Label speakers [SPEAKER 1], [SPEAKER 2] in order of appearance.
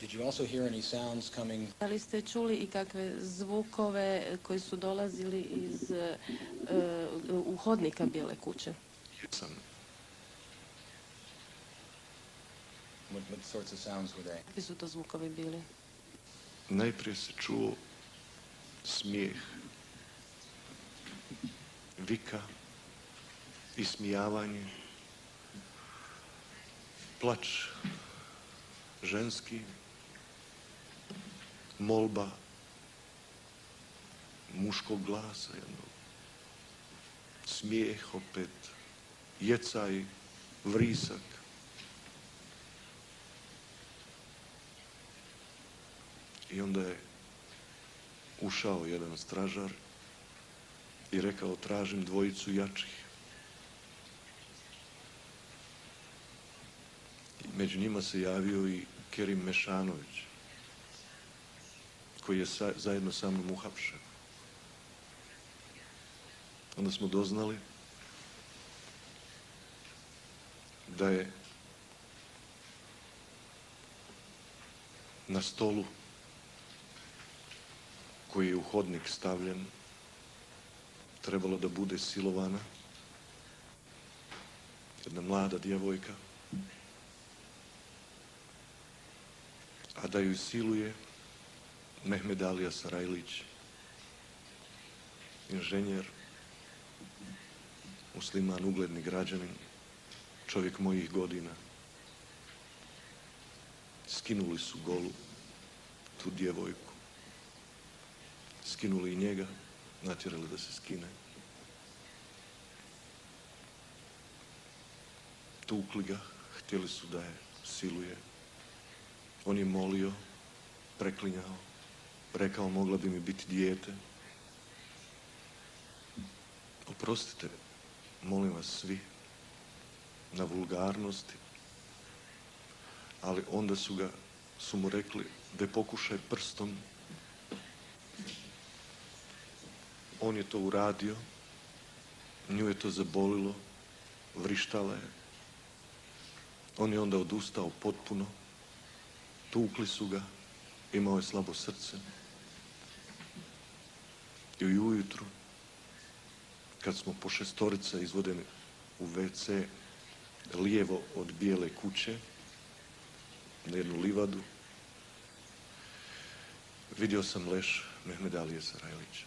[SPEAKER 1] Did you also hear any sounds coming
[SPEAKER 2] Da li ste čuli i kakve zvukove koji su dolazili iz e, uh, uhodnika Bijele kuće?
[SPEAKER 1] What, what sorts of sounds were they?
[SPEAKER 2] Kakvi su to zvukovi bili?
[SPEAKER 3] Najprije se čuo smijeh, vika, ismijavanje, plač ženski, molba muškog glasa jednog, smijeh opet, jecaj, vrisak. I onda je ušao jedan stražar i rekao tražim dvojicu jačih. Među njima se javio i Kerim Mešanović, koji je zajedno sa mnom uhapšen. Onda smo doznali da je na stolu koji je u hodnik stavljen trebalo da bude silovana jedna mlada djevojka a da ju siluje Mehmed Alija Sarajlić inženjer musliman, ugledni građanin čovjek mojih godina skinuli su golu tu djevojku skinuli i njega, natjerali da se skine. Tukli ga, htjeli su da je siluje. On je molio, preklinjao, rekao mogla bi mi biti dijete. Oprostite, molim vas svi, na vulgarnosti, ali onda su ga, su mu rekli da pokušaj prstom On je to uradio, nju je to zabolilo, vrištala je. On je onda odustao potpuno, tukli su ga, imao je slabo srce. I ujutru, kad smo po šestorica izvodeni u WC lijevo od bijele kuće, na jednu livadu, vidio sam leš Mehmed Alije Sarajlića.